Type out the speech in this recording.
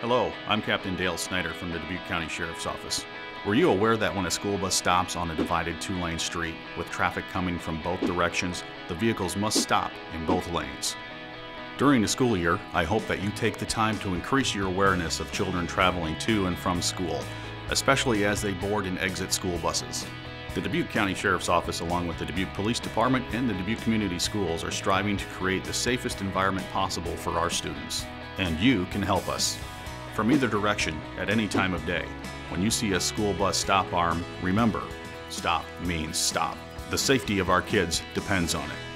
Hello, I'm Captain Dale Snyder from the Dubuque County Sheriff's Office. Were you aware that when a school bus stops on a divided two lane street with traffic coming from both directions, the vehicles must stop in both lanes? During the school year, I hope that you take the time to increase your awareness of children traveling to and from school, especially as they board and exit school buses. The Dubuque County Sheriff's Office, along with the Dubuque Police Department and the Dubuque Community Schools, are striving to create the safest environment possible for our students. And you can help us. From either direction, at any time of day, when you see a school bus stop arm, remember, stop means stop. The safety of our kids depends on it.